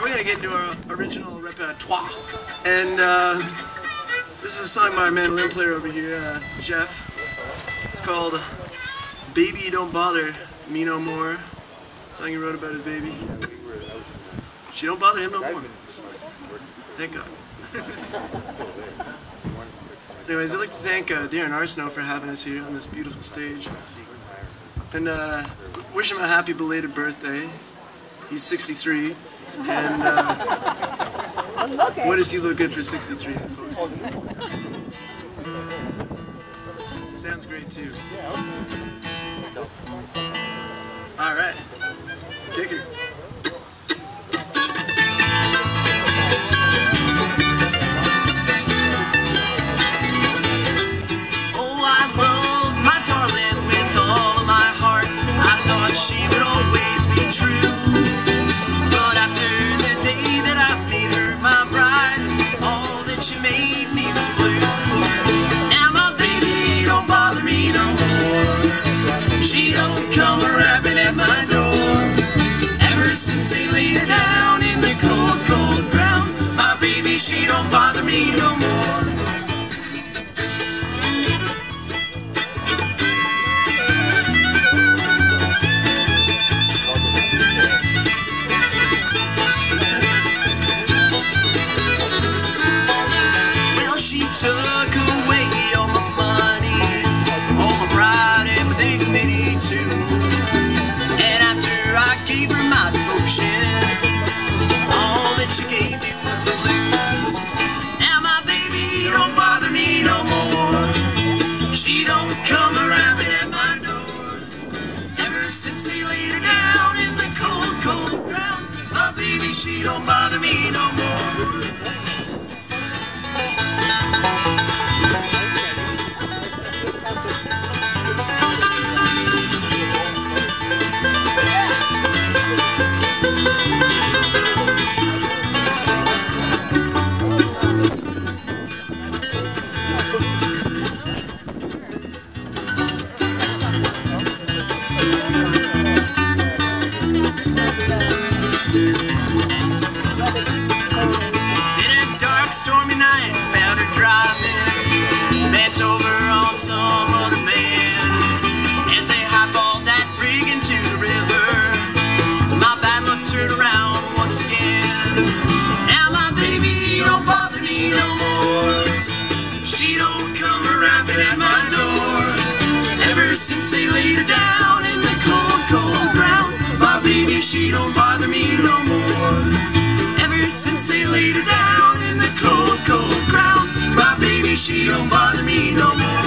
gonna get into our original repertoire. And uh, this is a song by our mandolin player over here, uh, Jeff. It's called Baby You Don't Bother Me No More. Song he wrote about his baby. She don't bother him no more. Thank God. Anyways, I'd like to thank uh, Darren Arsenault for having us here on this beautiful stage. And uh, wish him a happy belated birthday. He's 63. And uh, boy, does he look good for 63, folks. Sounds great, too. All right. She don't bother me no more. In a dark, stormy night, found her driving, bent over on some other man. As they that into the river, my bad luck turned around once again. Now my baby don't bother me no more. She don't come rapping at my door. Ever since they laid her down you don't bother me no more.